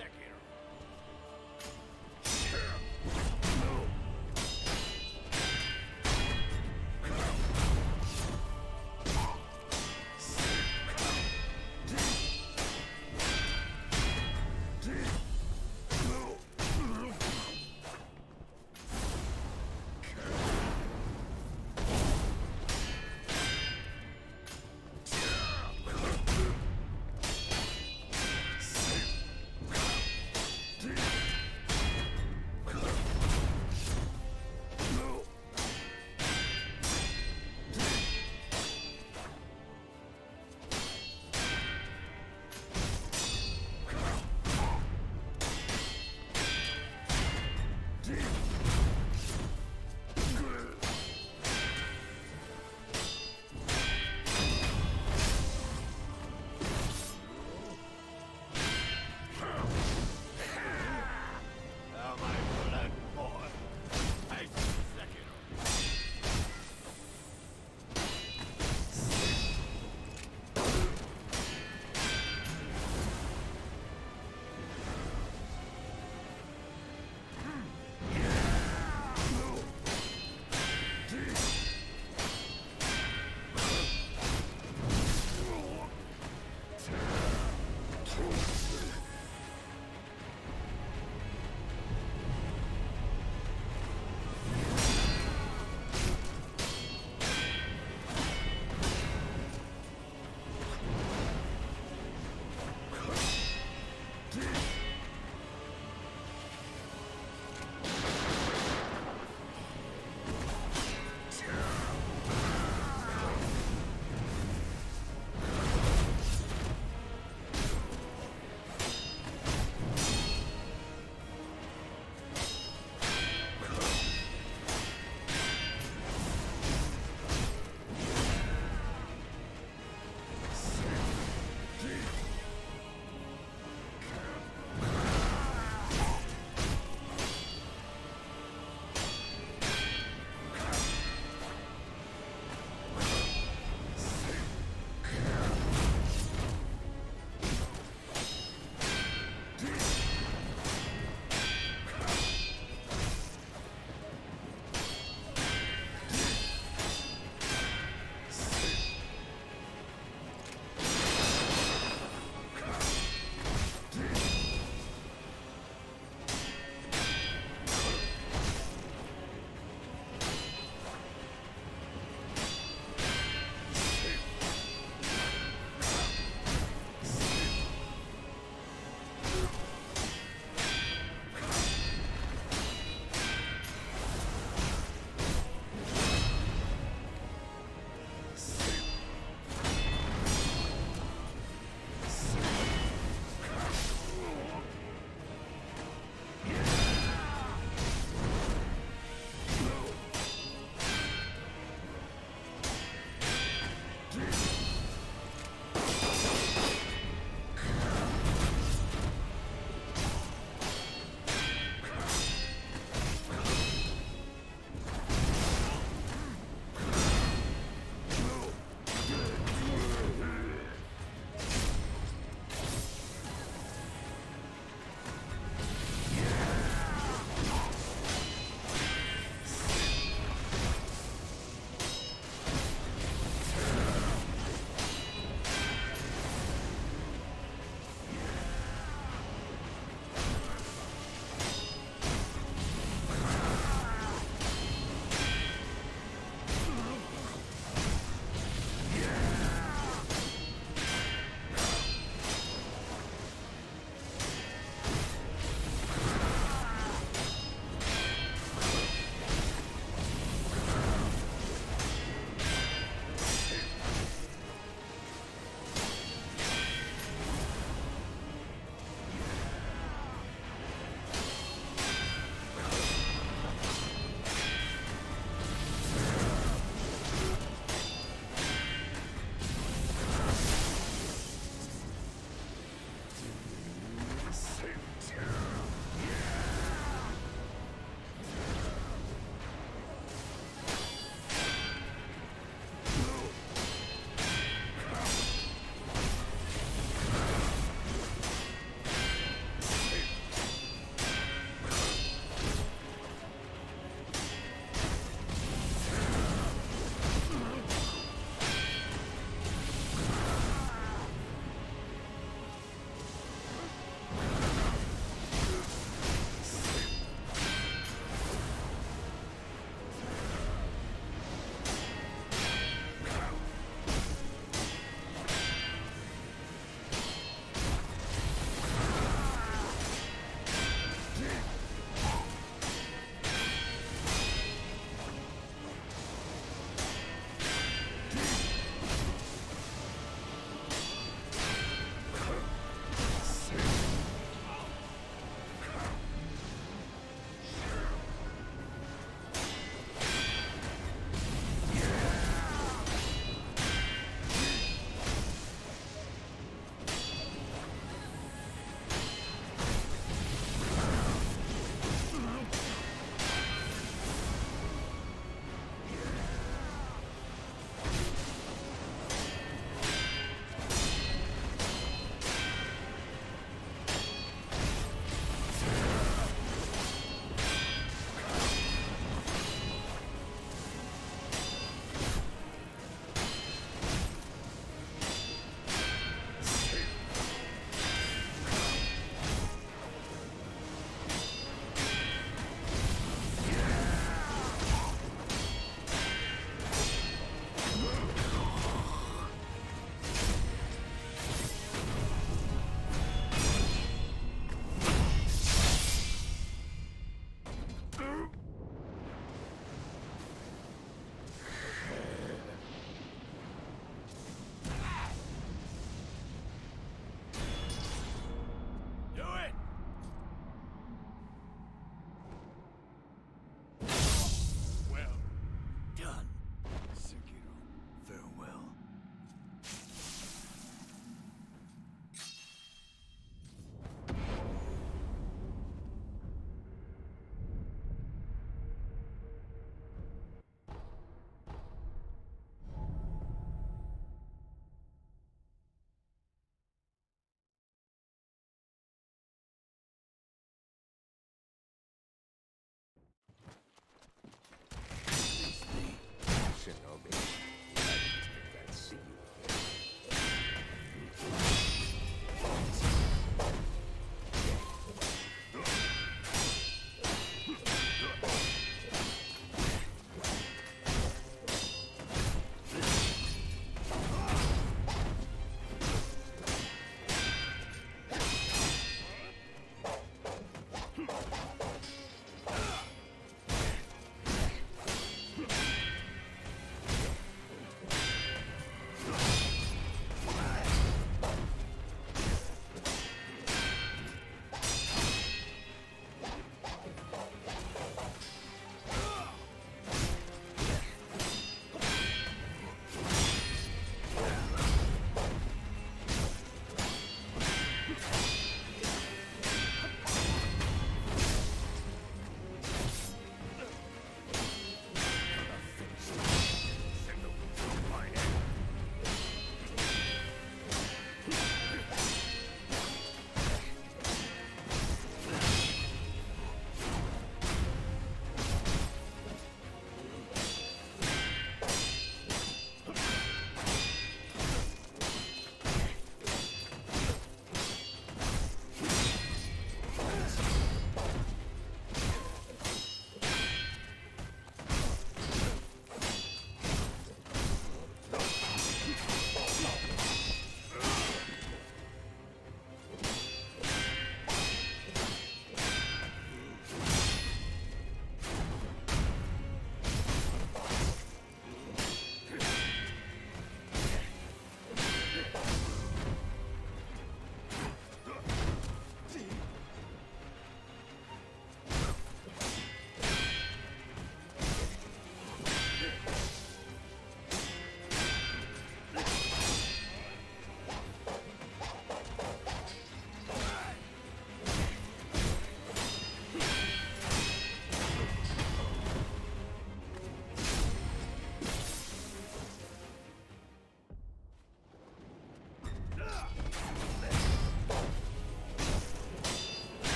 second.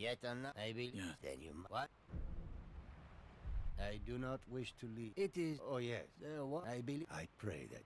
Yet. I believe. Yeah. Then you. What? I do not wish to leave. It is. Oh yes. Uh, what? I believe. I pray that